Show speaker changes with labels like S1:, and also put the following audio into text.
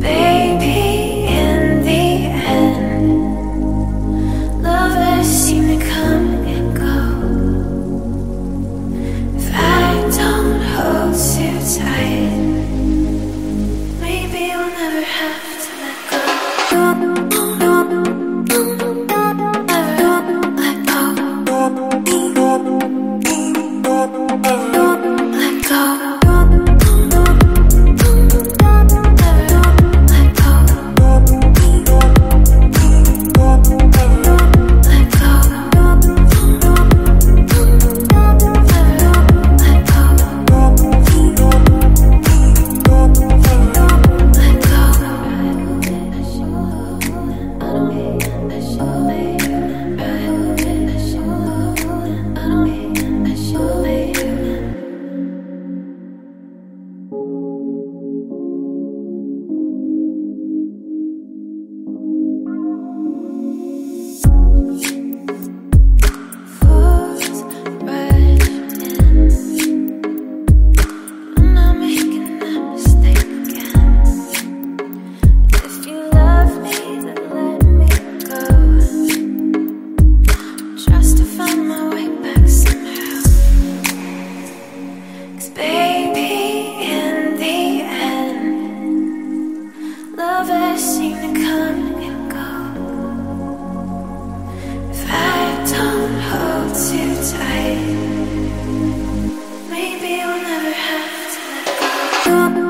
S1: space. the show. lovers seem to come and go. If I don't hold too tight, maybe we'll never have to let go.